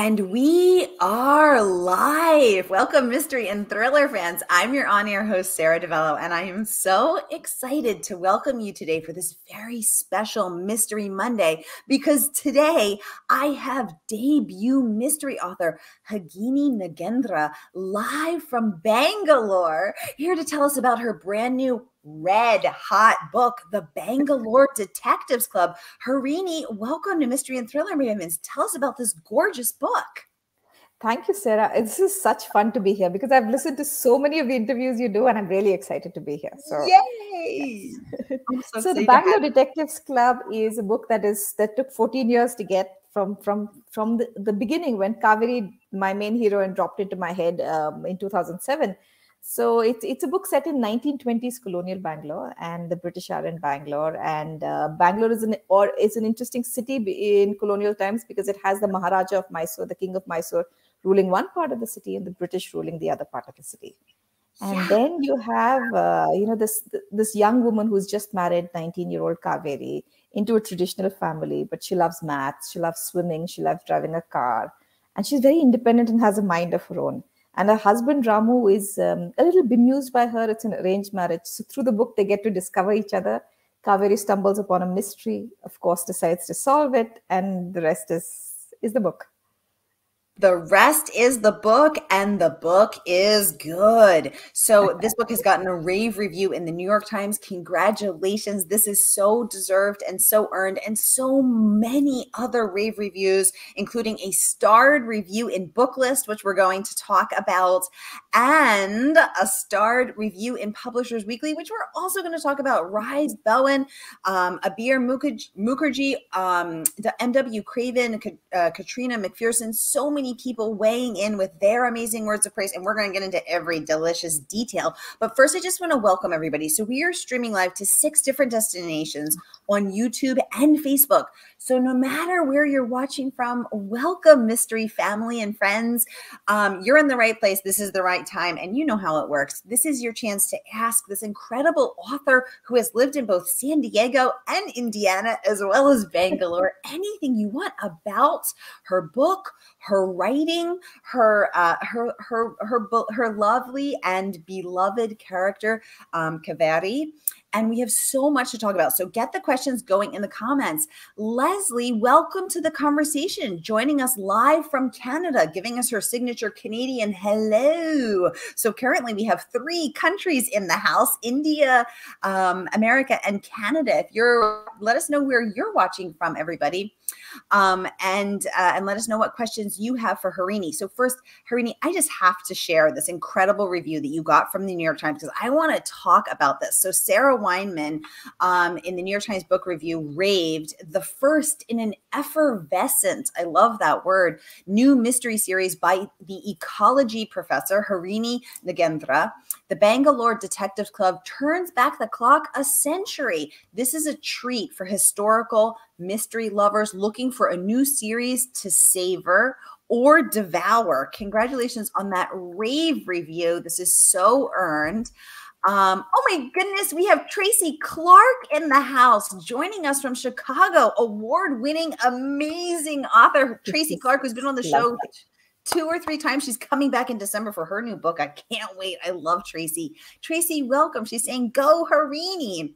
And we are live. Welcome, mystery and thriller fans. I'm your on air host, Sara DiVello, and I am so excited to welcome you today for this very special Mystery Monday because today I have debut mystery author Harini Nagendra live from Bangalore here to tell us about her brand new red hot book, The Bangalore Detectives Club. Harini, welcome to Mystery and Thriller Mavens. Tell us about this gorgeous book. Thank you, Sarah. This is such fun to be here because I've listened to so many of the interviews you do, and I'm really excited to be here. So, yay! so, so the Bangalore Detectives Club is a book that is that took 14 years to get from from from the, the beginning when Kaveri, my main heroine, dropped into my head um, in 2007 so it's it's a book set in 1920s colonial Bangalore, and the British are in Bangalore. And uh, Bangalore is an or is an interesting city in colonial times because it has the Maharaja of Mysore, the King of Mysore, ruling one part of the city, and the British ruling the other part of the city. And yeah. then you have uh, you know this this young woman who's just married, 19 year old Kaveri, into a traditional family, but she loves maths, she loves swimming, she loves driving a car, and she's very independent and has a mind of her own and her husband Ramu is um, a little bemused by her. It's an arranged marriage. So through the book, they get to discover each other. Kaveri stumbles upon a mystery, of course, decides to solve it, and the rest is is the book. The rest is the book, and the book is good. So, this book has gotten a rave review in the New York Times. Congratulations. This is so deserved and so earned, and so many other rave reviews, including a starred review in Booklist, which we're going to talk about, and a starred review in Publishers Weekly, which we're also going to talk about. Rhys Bowen, um, Abir Mukherjee, um, M.W. Craven, uh, Catriona McPherson, so many many people weighing in with their amazing words of praise, and we're going to get into every delicious detail. But first, I just want to welcome everybody. So, we are streaming live to six different destinations on YouTube and Facebook. So, no matter where you're watching from, welcome, mystery family and friends. Um, you're in the right place. This is the right time, and you know how it works. This is your chance to ask this incredible author who has lived in both San Diego and Indiana, as well as Bangalore, anything you want about her book, her writing, her uh, her her her her lovely and beloved character, um, Kaveri. And we have so much to talk about. So get the questions going in the comments. Leslie, welcome to the conversation, joining us live from Canada, giving us her signature Canadian hello. So currently we have three countries in the house India, um, America, and Canada. If you're, let us know where you're watching from, everybody um, and uh, and let us know what questions you have for Harini. So first, Harini, I just have to share this incredible review that you got from the New York Times because I want to talk about this. So Sarah Weinman um, in the New York Times book review raved the first in an effervescent, I love that word, new mystery series by the ecology professor Harini Nagendra. The Bangalore Detectives Club turns back the clock a century. This is a treat for historical mystery lovers looking for a new series to savor or devour. Congratulations on that rave review. This is so earned. Um, oh my goodness, we have Tracy Clark in the house joining us from Chicago, award winning, amazing author. Tracy Clark, who's been on the show two or three times. She's coming back in December for her new book. I can't wait. I love Tracy. Tracy, welcome. She's saying, Go Harini.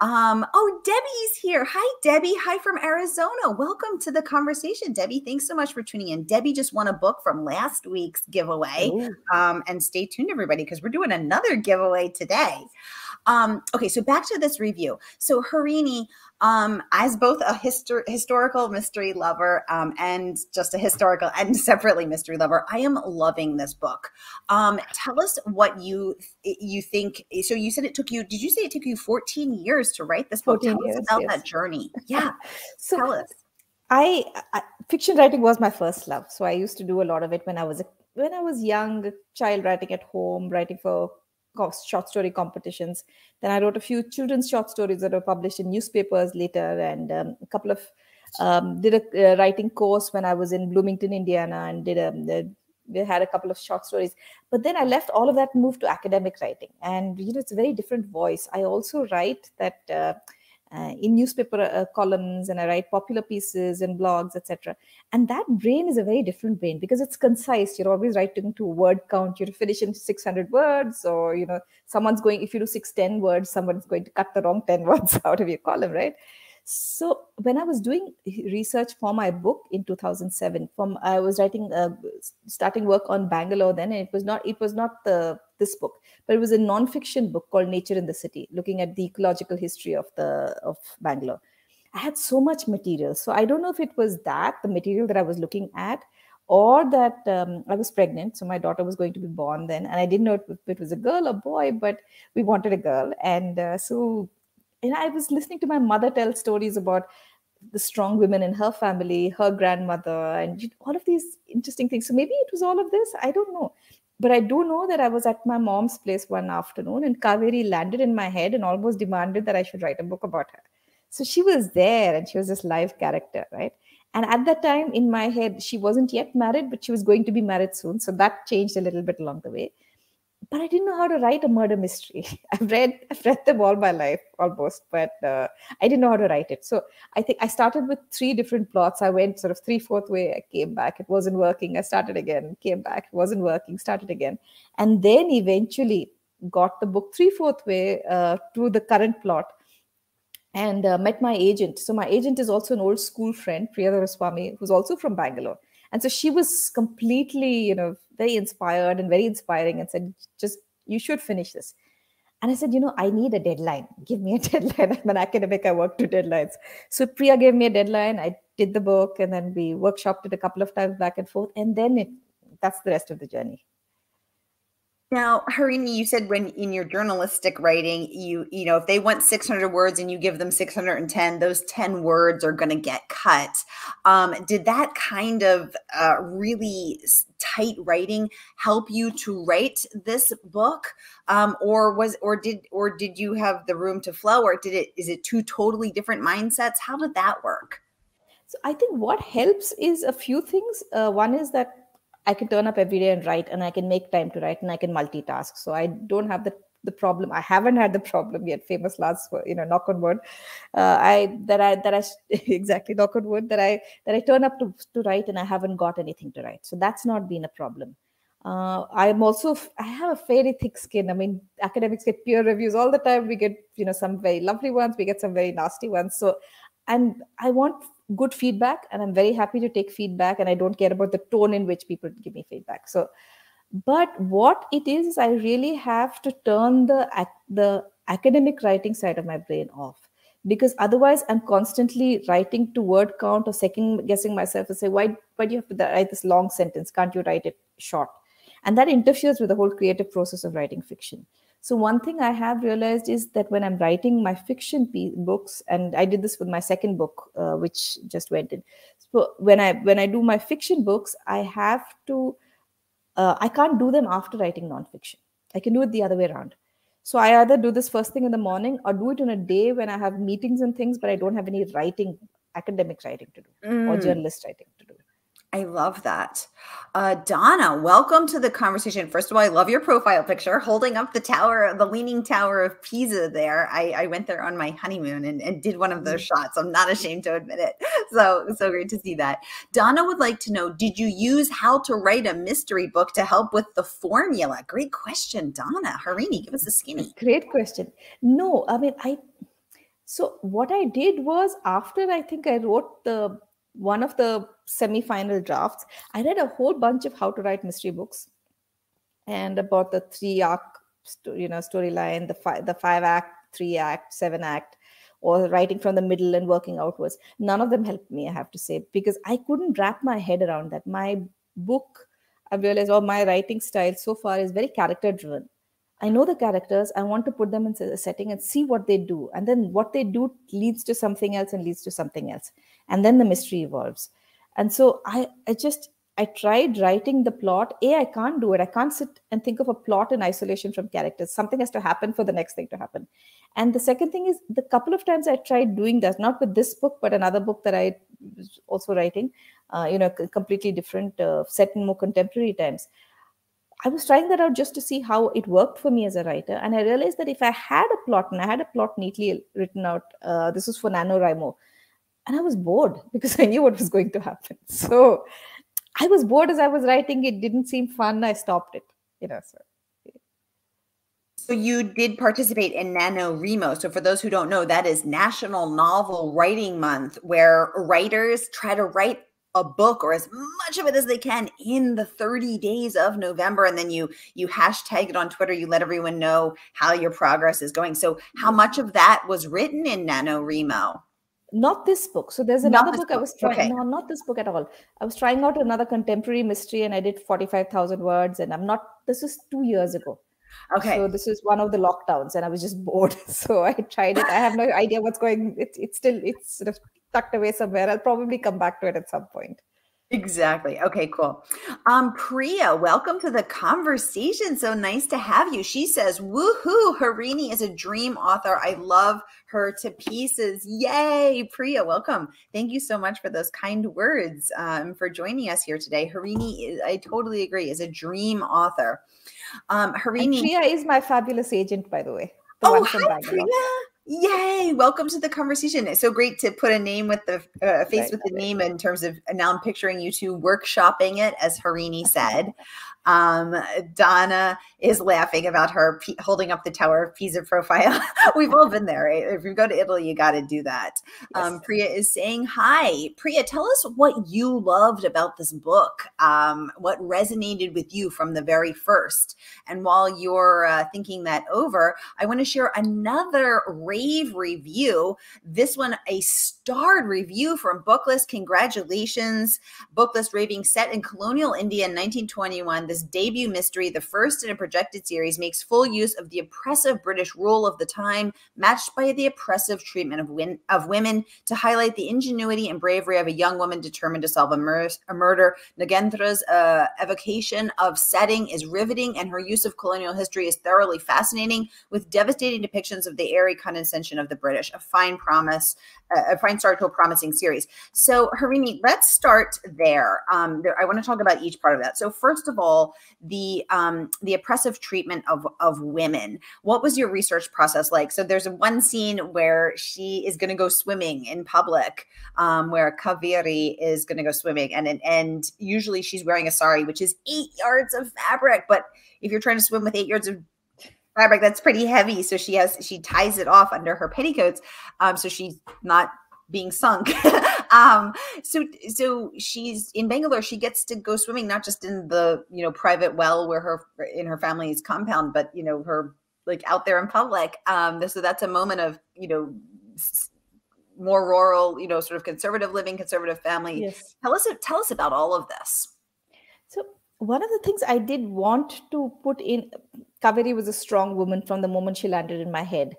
Um, oh, Debbie's here. Hi, Debbie. Hi from Arizona. Welcome to the conversation, Debbie. Thanks so much for tuning in. Debbie just won a book from last week's giveaway. Um, and stay tuned, everybody, because we're doing another giveaway today. Um, okay, so back to this review. So Harini, um, as both a histor- historical mystery lover um, and just a historical and separately mystery lover, I am loving this book. Um, tell us what you you think. So you said it took you. Did you say it took you 14 years to write this book? Tell years, us about yes. that journey. Yeah, so tell us. I, I fiction writing was my first love, so I used to do a lot of it when I was a when I was young, child writing at home, writing for short story competitions. Then I wrote a few children's short stories that were published in newspapers later, and um, a couple of um, did a uh, writing course when I was in Bloomington, Indiana, and did a, they had a couple of short stories. But then I left all of that, moved to academic writing, and you know it's a very different voice. I also write that. Uh, uh, in newspaper uh, columns and I write popular pieces and blogs, etc. And that brain is a very different brain because it's concise. You're always writing to word count. You finish in 600 words, or you know, someone's going. If you do six, ten words, someone's going to cut the wrong ten words out of your column, right? So when I was doing research for my book in 2007, from I was writing, uh, starting work on Bangalore then, and it was not it was not the this book, but it was a non-fiction book called Nature in the City, looking at the ecological history of the of Bangalore. I had so much material, so I don't know if it was that the material that I was looking at, or that um, I was pregnant, so my daughter was going to be born then, and I didn't know if it was a girl or boy, but we wanted a girl, and uh, so and I was listening to my mother tell stories about the strong women in her family, her grandmother, and all of these interesting things. So maybe it was all of this. I don't know. But I do know that I was at my mom's place one afternoon and Kaveri landed in my head and almost demanded that I should write a book about her. So she was there and she was this live character, right? And at that time in my head, she wasn't yet married, but she was going to be married soon. So that changed a little bit along the way but I didn't know how to write a murder mystery. I've read I've read them all my life almost, but uh, I didn't know how to write it. So I think I started with three different plots. I went sort of three fourth way. I came back. It wasn't working. I started again. Came back. It wasn't working. Started again, and then eventually got the book three fourth way uh, to the current plot. And uh, met my agent. So my agent is also an old school friend, Priya Doraswamy, who's also from Bangalore and so she was completely you know very inspired and very inspiring and said just you should finish this. And i said you know i need a deadline. Give me a deadline i'm an academic i work to deadlines. So priya gave me a deadline. I did the book and then we workshopped it a couple of times back and forth. And then it that's the rest of the journey now, Harini, you said when in your journalistic writing, you you know if they want 600 words and you give them 610, those 10 words are going to get cut. Um, did that kind of uh, really tight writing help you to write this book, um, or was or did or did you have the room to flow, or did it is it two totally different mindsets? How did that work? So I think what helps is a few things. Uh, one is that I can turn up every day and write, and I can make time to write, and I can multitask. So I don't have the the problem. I haven't had the problem yet. Famous last, you know, knock on wood. Uh, I that I that I exactly knock on wood that I that I turn up to to write, and I haven't got anything to write. So that's not been a problem. Uh, I'm also I have a very thick skin. I mean, academics get peer reviews all the time. We get you know some very lovely ones. We get some very nasty ones. So, and I want good feedback and i'm very happy to take feedback and i don't care about the tone in which people give me feedback. So but what it is, i really have to turn the the academic writing side of my brain off. Because otherwise i'm constantly writing to word count or second guessing myself and say why why do you have to write this long sentence? Can't you write it short? And that interferes with the whole creative process of writing fiction so one thing I have realized is that when I'm writing my fiction books, and I did this with my second book, uh, which just went in. So when I when I do my fiction books, I have to, uh, I can't do them after writing nonfiction. I can do it the other way around. So I either do this first thing in the morning or do it on a day when I have meetings and things, but I don't have any writing, academic writing to do mm. or journalist writing to do. I love that. Uh, Donna, welcome to the conversation. First of all, I love your profile picture holding up the tower, the leaning tower of Pisa there. I, I went there on my honeymoon and, and did one of those mm. shots. I'm not ashamed to admit it. So, so great to see that. Donna would like to know Did you use how to write a mystery book to help with the formula? Great question, Donna. Harini, give us a skinny. Great question. No, I mean, I so what I did was after I think I wrote the one of the semi-final drafts i read a whole bunch of how to write mystery books and about the three arc you know storyline the five the five act three act seven act or writing from the middle and working outwards none of them helped me i have to say because i couldn't wrap my head around that my book i realized or oh, my writing style so far is very character driven I know the characters. I want to put them in a setting and see what they do. And then what they do leads to something else and leads to something else. And then the mystery evolves. And so I, I just, I tried writing the plot. A, I can't do it. I can't sit and think of a plot in isolation from characters. Something has to happen for the next thing to happen. And the second thing is the couple of times I tried doing that, not with this book, but another book that I was also writing, uh, you know, completely different, uh, set in more contemporary times I was trying that out just to see how it worked for me as a writer. And I realized that if I had a plot and I had a plot neatly written out, uh, this was for NaNoWriMo, and I was bored because I knew what was going to happen. So I was bored as I was writing. It didn't seem fun. I stopped it. You know, so. So you did participate in NaNoWriMo. So for those who don't know, that is National Novel Writing Month, where writers try to write a book or as much of it as they can in the 30 days of November and then you you hashtag it on Twitter you let everyone know how your progress is going so how much of that was written in NaNoWriMo not this book. So there's another book, book, i was trying okay. no not this book at all. I was trying out another contemporary mystery and i did 45000 words and i'm not this is 2 years ago. Okay. So this is one of the lockdowns and i was just bored. So i tried it. I have no idea what's going it's it's still it's sort of tucked away somewhere. I'll probably come back to it at some point. Exactly. Okay, cool. Um, Priya, welcome to the conversation. So nice to have you. She says, Woohoo, Harini is a dream author. I love her to pieces. Yay, Priya, welcome. Thank you so much for those kind words um, for joining us here today. Harini, is, I totally agree, is a dream author. Um, Harini. And Priya is my fabulous agent, by the way. The oh, hi, Priya. Yay! Welcome to the conversation. It's so great to put a name with the uh, face right, with the name in terms of now I'm picturing you two workshopping it, as Harini said. Um, Donna is laughing about her p- holding up the Tower of Pisa profile. We've all been there. Right? If you go to Italy, you got to do that. Yes. Um, Priya is saying hi. Priya, tell us what you loved about this book. Um, what resonated with you from the very first. And while you're uh, thinking that over, I want to share another rave review. This one, a starred review from Booklist. Congratulations, Booklist raving set in colonial India in 1921. This debut mystery, the first in a projected series, makes full use of the oppressive British rule of the time, matched by the oppressive treatment of, win- of women, to highlight the ingenuity and bravery of a young woman determined to solve a, mur- a murder. Nagendra's uh, evocation of setting is riveting, and her use of colonial history is thoroughly fascinating, with devastating depictions of the airy condescension of the British. A fine promise a fine start to a promising series. So, Harini, let's start there. Um, there I want to talk about each part of that. So, first of all, the um, the oppressive treatment of of women. What was your research process like? So, there's one scene where she is going to go swimming in public, um, where Kaveri is going to go swimming, and and usually she's wearing a sari, which is eight yards of fabric. But if you're trying to swim with eight yards of fabric that's pretty heavy so she has she ties it off under her petticoats um so she's not being sunk. Um so so she's in bangalore she gets to go swimming not just in the you know private well where her in her family's compound but you know her like out there in public. Um so that's a moment of you know more rural you know sort of conservative living conservative family. Yes. tell us tell us about all of this. So one of the things I did want to put in, Kaveri was a strong woman from the moment she landed in my head.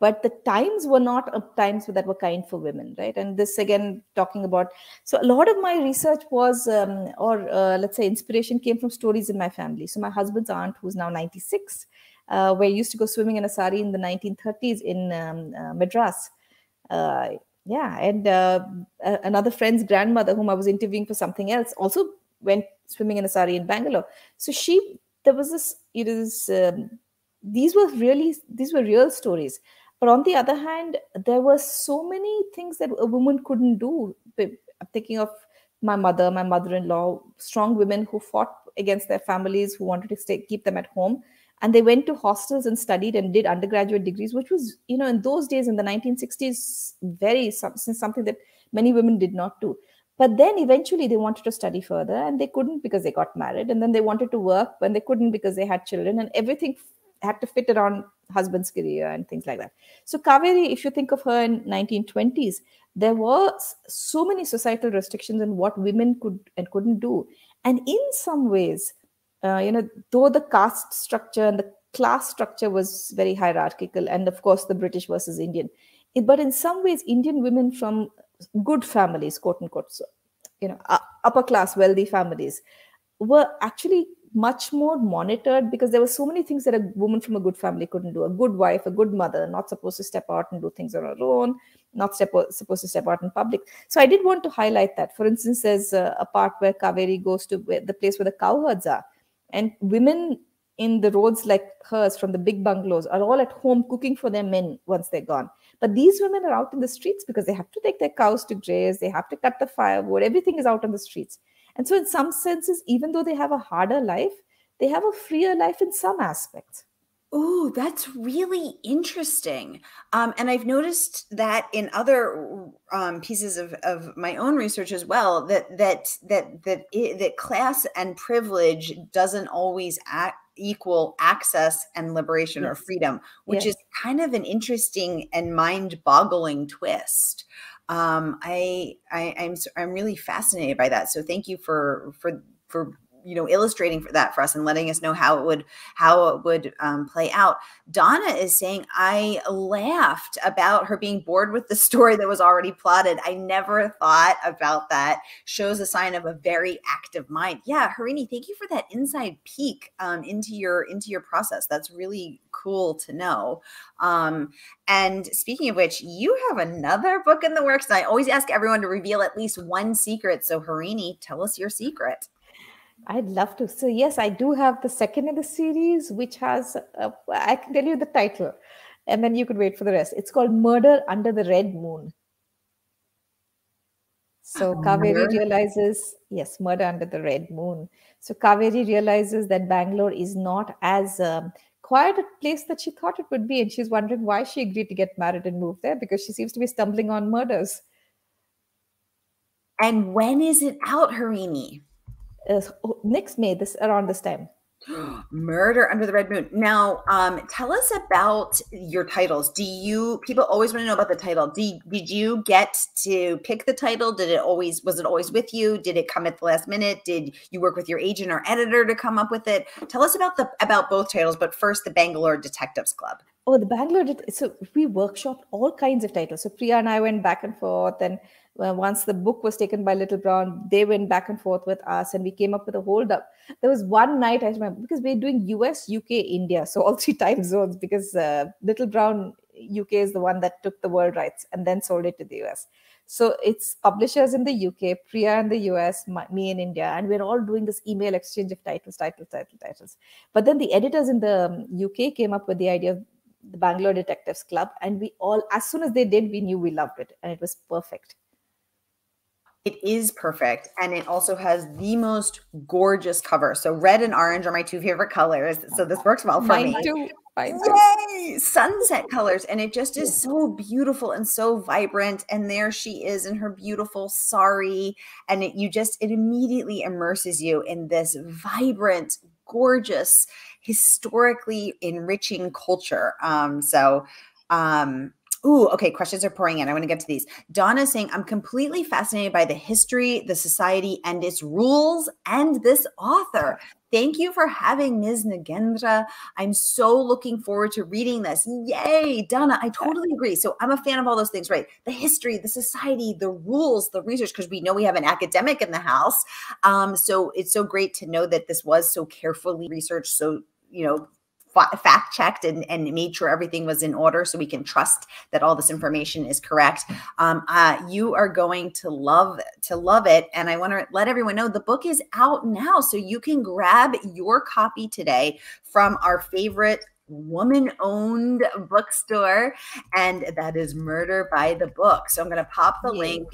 But the times were not times that were kind for women, right? And this again, talking about so a lot of my research was, um, or uh, let's say, inspiration came from stories in my family. So my husband's aunt, who's now 96, uh, where used to go swimming in a sari in the 1930s in um, uh, Madras. Uh, yeah, and uh, another friend's grandmother, whom I was interviewing for something else, also went swimming in a sari in Bangalore. So she, there was this, it is, um, these were really, these were real stories. But on the other hand, there were so many things that a woman couldn't do. I'm thinking of my mother, my mother-in-law, strong women who fought against their families, who wanted to stay, keep them at home. And they went to hostels and studied and did undergraduate degrees, which was, you know, in those days in the 1960s, very something that many women did not do. But then eventually they wanted to study further and they couldn't because they got married. And then they wanted to work when they couldn't because they had children and everything had to fit around husband's career and things like that. So Kaveri, if you think of her in 1920s, there were so many societal restrictions on what women could and couldn't do. And in some ways, uh, you know, though the caste structure and the class structure was very hierarchical, and of course the British versus Indian, but in some ways, Indian women from good families, quote unquote, so, you know, uh, upper class, wealthy families, were actually much more monitored because there were so many things that a woman from a good family couldn't do. A good wife, a good mother, not supposed to step out and do things on her own, not step, supposed to step out in public. So I did want to highlight that. For instance, there's a, a part where Kaveri goes to the place where the cowherds are. and women in the roads like hers from the big bungalows are all at home cooking for their men once they're gone. But these women are out in the streets because they have to take their cows to graze, they have to cut the firewood, everything is out on the streets. And so, in some senses, even though they have a harder life, they have a freer life in some aspects. Oh, that's really interesting. Um, and I've noticed that in other um, pieces of, of my own research as well that that that that it, that class and privilege doesn't always act, equal access and liberation yes. or freedom, which yes. is kind of an interesting and mind-boggling twist. Um, I, I I'm I'm really fascinated by that. So thank you for for for you know illustrating for that for us and letting us know how it would how it would um, play out. Donna is saying i laughed about her being bored with the story that was already plotted. I never thought about that. Shows a sign of a very active mind. Yeah harini thank you for that inside peek um, into your into your process. That's really cool to know. Um, and speaking of which you have another book in the works and i always ask everyone to reveal at least one secret. So harini tell us your secret I'd love to. So yes, I do have the second in the series, which has a, I can tell you the title, and then you could wait for the rest. It's called Murder Under the Red Moon. So Kaveri realizes, yes, murder under the red moon. So Kaveri realizes that Bangalore is not as um, quiet a place that she thought it would be, and she's wondering why she agreed to get married and move there because she seems to be stumbling on murders. And when is it out, Harini? Uh, next May, this around this time. Murder Under the Red Moon. Now, um, tell us about your titles. Do you people always want to know about the title? Did, did you get to pick the title? Did it always was it always with you? Did it come at the last minute? Did you work with your agent or editor to come up with it? Tell us about the about both titles, but first the Bangalore Detectives Club. Oh, the Bangalore. So we workshopped all kinds of titles. So Priya and I went back and forth, and once the book was taken by Little Brown, they went back and forth with us, and we came up with a hold up. There was one night I remember because we're doing US, UK, India, so all three time zones. Because uh, Little Brown UK is the one that took the world rights and then sold it to the US. So it's publishers in the UK, Priya in the US, my, me in India, and we're all doing this email exchange of titles, titles, titles, titles. But then the editors in the UK um, came up with the idea of the Bangalore Detectives Club, and we all, as soon as they did, we knew we loved it, and it was perfect. It is perfect. And it also has the most gorgeous cover. So red and orange are my two favorite colors. So this works well for Mine me. Too. Mine too. Yay! Sunset colors. And it just is so beautiful and so vibrant. And there she is in her beautiful sari. And it, you just, it immediately immerses you in this vibrant, gorgeous, historically enriching culture. Um, so um Ooh, okay. Questions are pouring in. I want to get to these. Donna saying, I'm completely fascinated by the history, the society, and its rules, and this author. Thank you for having Ms. Nagendra. I'm so looking forward to reading this. Yay, Donna. I totally agree. So I'm a fan of all those things, right? The history, the society, the rules, the research, because we know we have an academic in the house. Um, so it's so great to know that this was so carefully researched, so you know fact checked and, and made sure everything was in order so we can trust that all this information is correct. Um, uh, you are going to love to love it and i want to let everyone know the book is out now so you can grab your copy today from our favorite woman owned bookstore and that is murder by the book. So i'm going to pop the link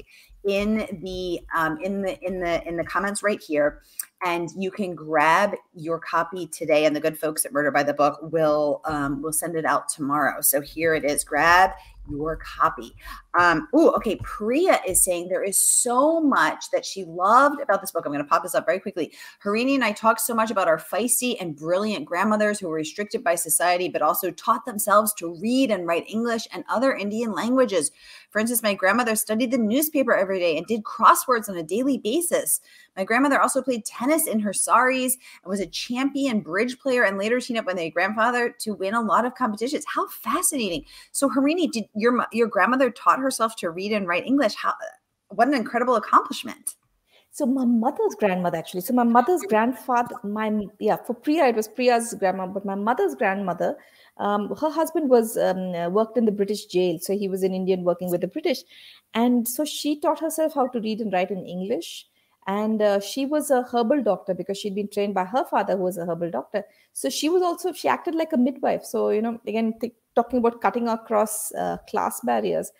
in the um, in the in the in the comments right here and you can grab your copy today and the good folks at murder by the book will um, will send it out tomorrow. So here it is. Grab your copy. Um, oh, okay. Priya is saying there is so much that she loved about this book. I'm going to pop this up very quickly. Harini and I talked so much about our feisty and brilliant grandmothers who were restricted by society, but also taught themselves to read and write English and other Indian languages. For instance, my grandmother studied the newspaper every day and did crosswords on a daily basis. My grandmother also played tennis in her saris and was a champion bridge player and later teamed up with my grandfather to win a lot of competitions. How fascinating. So, Harini, did your your grandmother taught herself to read and write English? How what an incredible accomplishment. So my mother's grandmother actually. So my mother's grandfather, my yeah, for Priya it was Priya's grandma, but my mother's grandmother, um, her husband was um, worked in the British jail, so he was an Indian working with the British, and so she taught herself how to read and write in English and uh, she was a herbal doctor because she'd been trained by her father who was a herbal doctor so she was also she acted like a midwife so you know again th- talking about cutting across uh, class barriers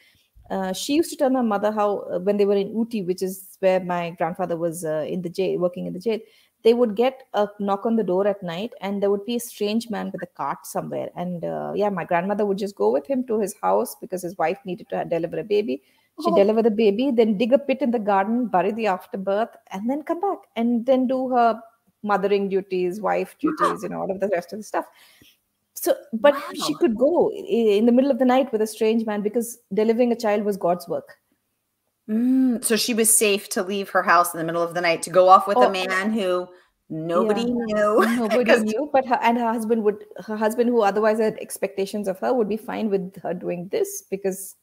uh, she used to tell my mother how uh, when they were in Ooty which is where my grandfather was uh, in the jail, working in the jail, they would get a knock on the door at night, and there would be a strange man with a cart somewhere. And uh, yeah, my grandmother would just go with him to his house because his wife needed to deliver a baby. She oh. deliver the baby, then dig a pit in the garden, bury the afterbirth, and then come back and then do her mothering duties, wife duties, you know, all of the rest of the stuff. So, but wow. she could go in the middle of the night with a strange man because delivering a child was God's work. Mm, so she was safe to leave her house in the middle of the night to go off with oh, a man who nobody yeah. knew. Nobody knew, but her and her husband would her husband who otherwise had expectations of her would be fine with her doing this because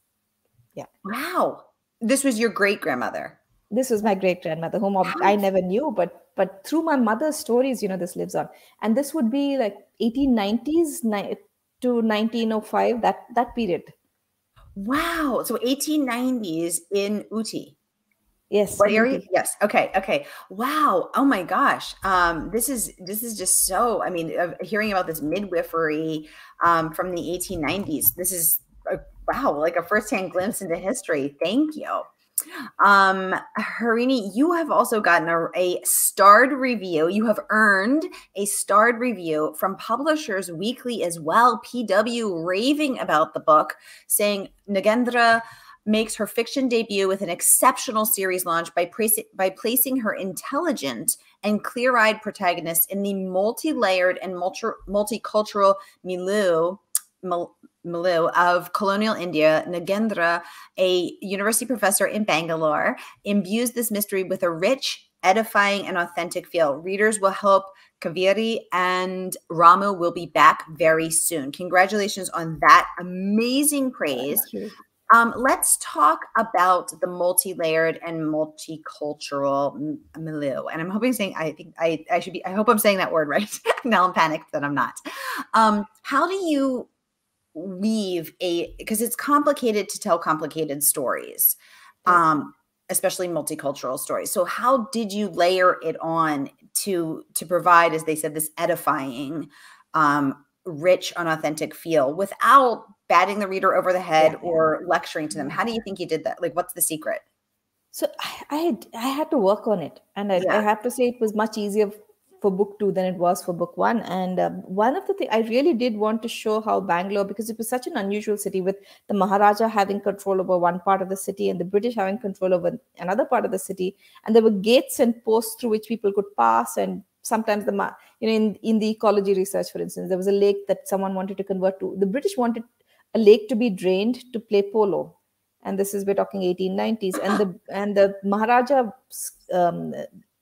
yeah. Wow. This was your great grandmother. This was my great grandmother, whom I never knew, but but through my mother's stories, you know, this lives on. And this would be like 1890s to 1905, that that period. Wow. So 1890s in Ooty. Yes. What area? Yes. Okay. Okay. Wow. Oh my gosh. Um, this is this is just so. I mean, uh, hearing about this midwifery um, from the 1890s. This is wow, like a firsthand glimpse into history. Thank you. Um, Harini, you have also gotten a, a, starred review. You have earned a starred review from Publishers Weekly as well. PW raving about the book, saying Nagendra makes her fiction debut with an exceptional series launch by, by placing her intelligent and clear-eyed protagonist in the multi-layered and multi- multicultural milieu milieu of colonial India, Nagendra, a university professor in Bangalore, imbues this mystery with a rich, edifying, and authentic feel. Readers will help Kaveri and Ramu will be back very soon. Congratulations on that amazing praise. Um, let's talk about the multi-layered and multicultural milieu. And I'm hoping saying I think I, I should be I hope I'm saying that word right. now I'm panicked that I'm not. Um, how do you weave a because it's complicated to tell complicated stories um especially multicultural stories. So how did you layer it on to to provide as they said this edifying um rich unauthentic feel without batting the reader over the head yeah. or lecturing to them? How do you think you did that? Like what's the secret? So i I had i had to work on it and I, yeah. I have to say it was much easier for book two than it was for book one. And uh, one of the things I really did want to show how Bangalore, because it was such an unusual city with the Maharaja having control over one part of the city and the British having control over another part of the city. And there were gates and posts through which people could pass. And sometimes the, you know, in, in the ecology research, for instance, there was a lake that someone wanted to convert to. The British wanted a lake to be drained to play polo and this is we're talking 1890s and the and the maharaja um,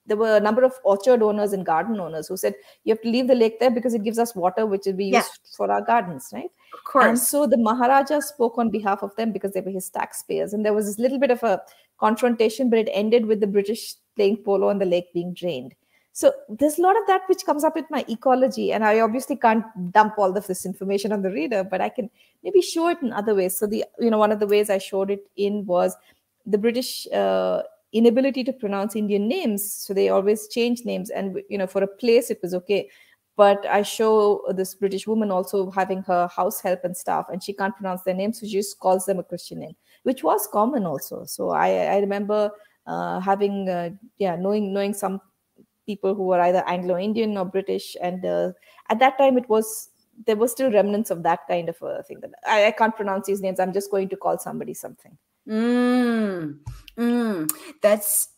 there were a number of orchard owners and garden owners who said you have to leave the lake there because it gives us water which will be used yeah. for our gardens right? Of course. And so the maharaja spoke on behalf of them because they were his taxpayers. And there was this little bit of a confrontation but it ended with the british playing polo and the lake being drained. So there's a lot of that which comes up with my ecology. And i obviously can't dump all of this information on the reader but i can maybe show it in other ways. So the you know one of the ways i showed it in was the british uh, inability to pronounce Indian names. So they always change names. And, you know, for a place, it was okay. But I show this British woman also having her house help and stuff, and she can't pronounce their names. So she just calls them a Christian name, which was common also. So I, I remember uh, having, uh, yeah, knowing, knowing some people who were either Anglo-Indian or British. And uh, at that time, it was there were still remnants of that kind of a thing that I, I, can't pronounce these names. I'm just going to call somebody something. Mm, mm, that's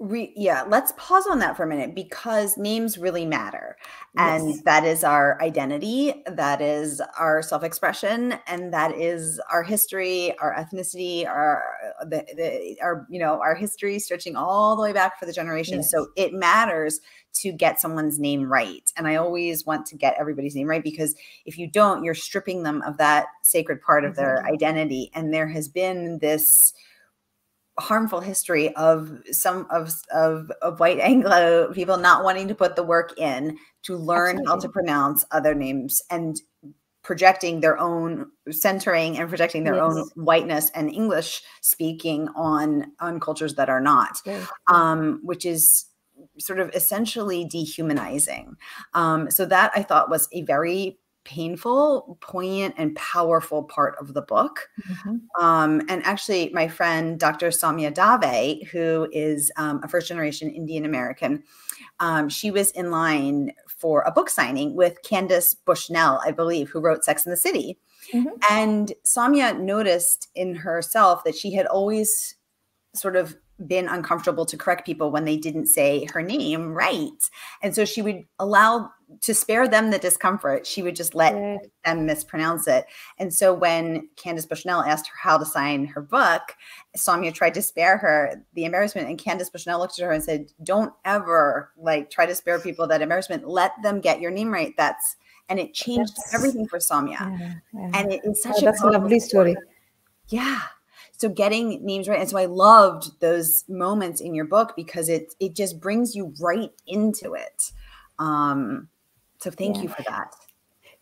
Re- yeah, let's pause on that for a minute because names really matter. And yes. that is our identity, that is our self-expression, and that is our history, our ethnicity, our the, the our you know, our history stretching all the way back for the generations. Yes. So it matters to get someone's name right. And I always want to get everybody's name right because if you don't, you're stripping them of that sacred part of mm-hmm. their identity. And there has been this harmful history of some of, of, of white Anglo people not wanting to put the work in to learn Absolutely. how to pronounce other names and projecting their own centering and projecting their yes. own whiteness and english speaking on on cultures that are not yes. um, which is sort of essentially dehumanizing um, so that i thought was a very painful poignant and powerful part of the book mm-hmm. um, and actually my friend dr Samia Dave who is um, a first generation indian american um, she was in line for a book signing with Candace Bushnell, I believe, who wrote Sex in the City. Mm-hmm. And Samia noticed in herself that she had always sort of been uncomfortable to correct people when they didn't say her name right. And so she would allow to spare them the discomfort, she would just let right. them mispronounce it. And so when Candace Bushnell asked her how to sign her book, Soumya tried to spare her the embarrassment. And Candace Bushnell looked at her and said, Don't ever like try to spare people that embarrassment. Let them get your name right. That's and it changed That's, everything for Soumya. Yeah, yeah. And it is such oh, a that's a lovely story. Yeah so getting names right and so i loved those moments in your book because it it just brings you right into it um so thank yeah. you for that.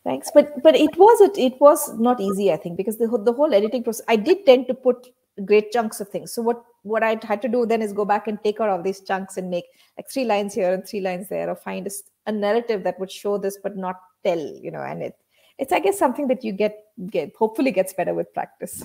Thanks. But but it was it, it was not easy i think because the, the whole editing process i did tend to put great chunks of things. So what what i had to do then is go back and take out all these chunks and make like three lines here and three lines there or find a, a narrative that would show this but not tell you know and it it's i guess something that you get get hopefully gets better with practice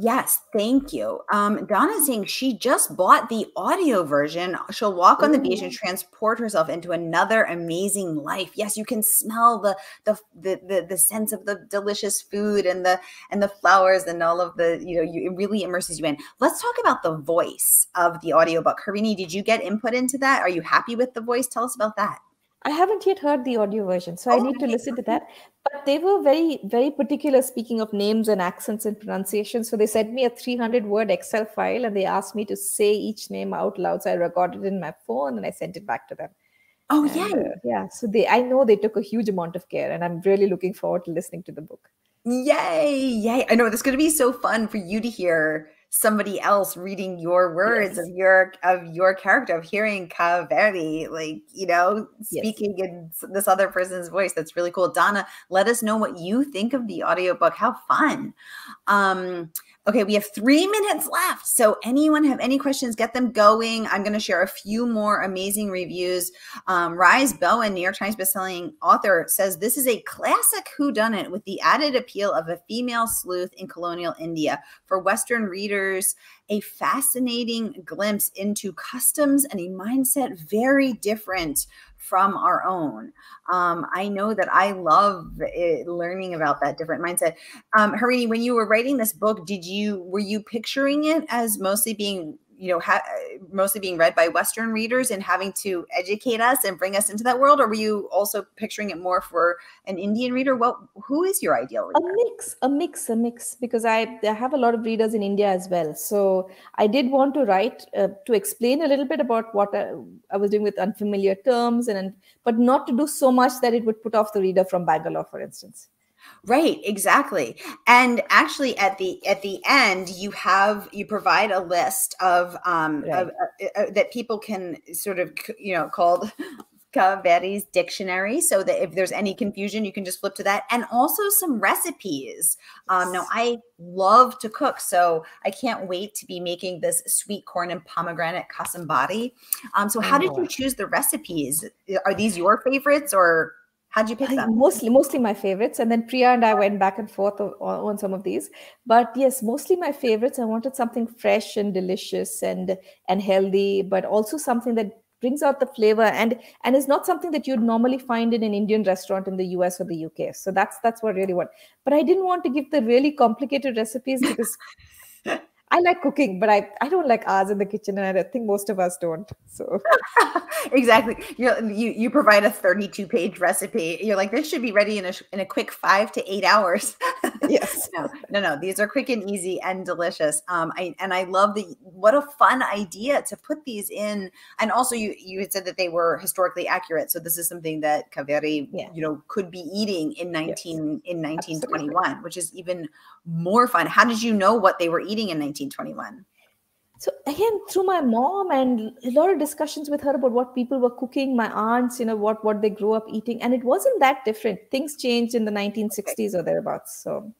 Yes, thank you. Um, Donna saying she just bought the audio version. She'll walk on the beach and transport herself into another amazing life. Yes, you can smell the, the the the the, sense of the delicious food and the and the flowers and all of the you know you, it really immerses you in. Let's talk about the voice of the audiobook. Harini, did you get input into that? Are you happy with the voice? Tell us about that. I haven't yet heard the audio version, so oh, I need to listen to that. But they were very, very particular speaking of names and accents and pronunciation. So they sent me a 300 word Excel file and they asked me to say each name out loud. So I recorded in my phone and I sent it back to them. Oh, and, yeah. Uh, yeah. So they, I know they took a huge amount of care and I'm really looking forward to listening to the book. Yay. Yay. I know this is going to be so fun for you to hear somebody else reading your words yes. of your of your character of hearing Kaveri like you know speaking yes. in this other person's voice that's really cool Donna let us know what you think of the audiobook how fun um Okay, we have three minutes left. So, anyone have any questions? Get them going. I'm going to share a few more amazing reviews. Um, Rhys Bowen, New York Times bestselling author, says this is a classic whodunit with the added appeal of a female sleuth in colonial India. For Western readers, a fascinating glimpse into customs and a mindset very different from our own. Um, I know that I love it, learning about that different mindset. Um, Harini, when you were writing this book, did you were you picturing it as mostly being you know, ha- mostly being read by Western readers and having to educate us and bring us into that world? Or were you also picturing it more for an Indian reader? What, who is your ideal reader? A mix, a mix, a mix, because I, I have a lot of readers in India as well. So I did want to write uh, to explain a little bit about what I, I was doing with unfamiliar terms, and but not to do so much that it would put off the reader from Bangalore, for instance. Right, exactly. And actually at the at the end you have you provide a list of um right. of, uh, uh, that people can sort of you know called Kaveri's dictionary so that if there's any confusion you can just flip to that and also some recipes. Um now I love to cook so I can't wait to be making this sweet corn and pomegranate kosambari. Um so how did you oh. choose the recipes? Are these your favorites or How'd you pick them? Mostly, mostly my favorites, and then Priya and I went back and forth on, on, some of these. But yes, mostly my favorites. I wanted something fresh and delicious and and healthy, but also something that brings out the flavor and and is not something that you'd normally find in an Indian restaurant in the US or the UK. So that's that's what really what. But I didn't want to give the really complicated recipes because I like cooking, but I, I don't like hours in the kitchen, and I think most of us don't. So exactly, you you you provide a thirty two page recipe. You're like this should be ready in a in a quick five to eight hours. yes, no, no, no. These are quick and easy and delicious. Um, I and I love the what a fun idea to put these in. And also, you you had said that they were historically accurate, so this is something that Kaveri, yeah. you know, could be eating in nineteen yes. in nineteen twenty one, which is even more fun. How did you know what they were eating in 1921? So again through my mom and a lot of discussions with her about what people were cooking my aunts you know what what they grew up eating and it wasn't that different. Things changed in the 1960s or thereabouts so.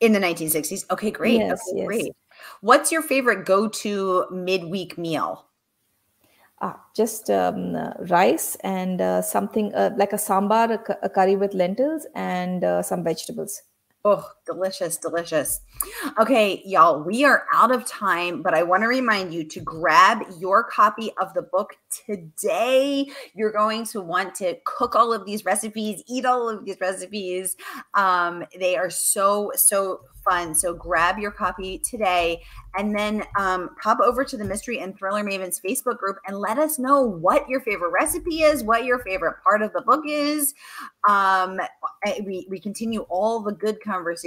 In the 1960s okay great. Yes, okay, yes. great. What's your favorite go-to midweek meal? Ah, just um, uh, rice and uh, something uh, like a sambar, a, a, curry with lentils, and uh, some vegetables. Oh, delicious, delicious. Okay, y'all, we are out of time, but I want to remind you to grab your copy of the book today. You're going to want to cook all of these recipes, eat all of these recipes. Um, they are so, so fun. So grab your copy today and then um, pop over to the Mystery and Thriller Mavens Facebook group and let us know what your favorite recipe is, what your favorite part of the book is. Um, we, we continue all the good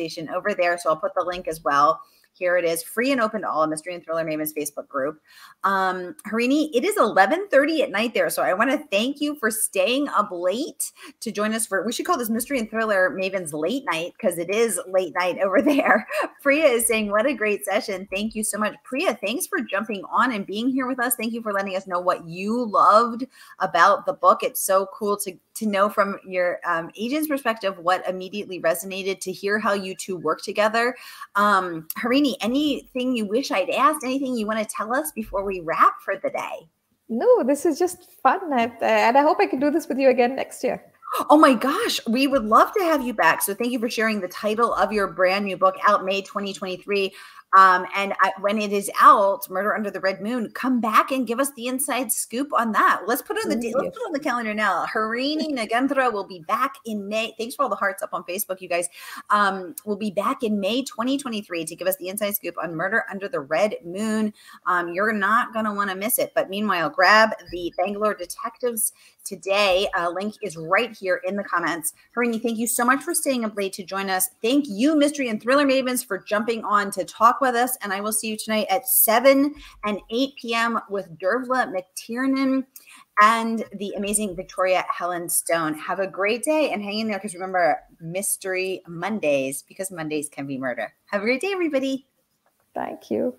conversation over there. So I'll put the link as well. Here it is, free and open to all. Mystery and Thriller Mavens Facebook group. Um, Harini, it is 11:30 at night there, so I want to thank you for staying up late to join us for. We should call this Mystery and Thriller Mavens late night because it is late night over there. Priya is saying, "What a great session! Thank you so much, Priya. Thanks for jumping on and being here with us. Thank you for letting us know what you loved about the book. It's so cool to to know from your um, agent's perspective what immediately resonated, to hear how you two work together. Um, Harini, anything you wish I'd asked, anything you want to tell us before we wrap for the day? No, this is just fun. and I hope I can do this with you again next year. Oh my gosh, we would love to have you back. So thank you for sharing the title of your brand new book out May 2023. Um, and I, when it is out, Murder Under the Red Moon, come back and give us the inside scoop on that. Let's put it on the let's put it on the calendar now. Harini Nagendra will be back in May. Thanks for all the hearts up on Facebook, you guys. Um, we'll be back in May 2023 to give us the inside scoop on Murder Under the Red Moon. Um, you're not gonna want to miss it. But meanwhile, grab the Bangalore Detectives today. Uh, link is right here in the comments. Harini, thank you so much for staying up late to join us. Thank you, Mystery and Thriller Mavens, for jumping on to talk with us. And I will see you tonight at 7 and 8 p.m. with Dervla McTiernan and the amazing Victoria Helen Stone. Have a great day and hang in there because remember, Mystery Mondays, because Mondays can be murder. Have a great day, everybody. Thank you.